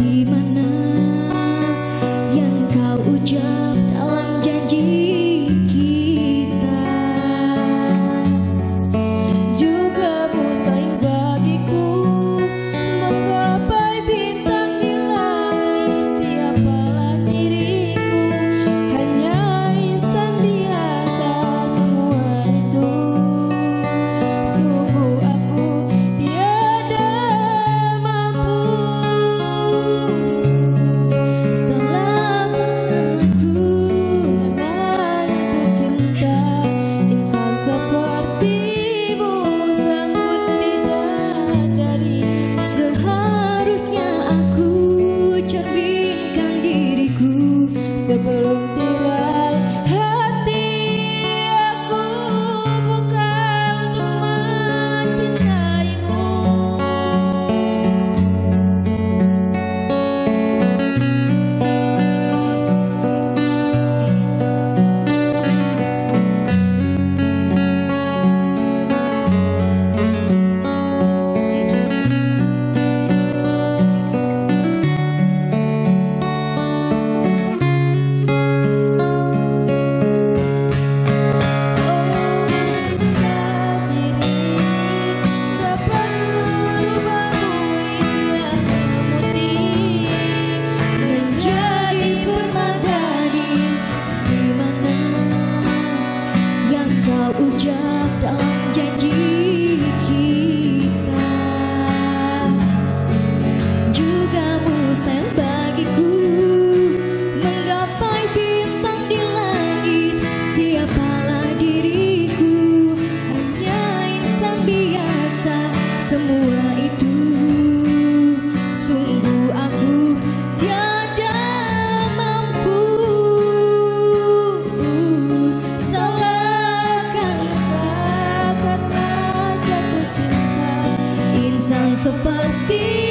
你们 seperti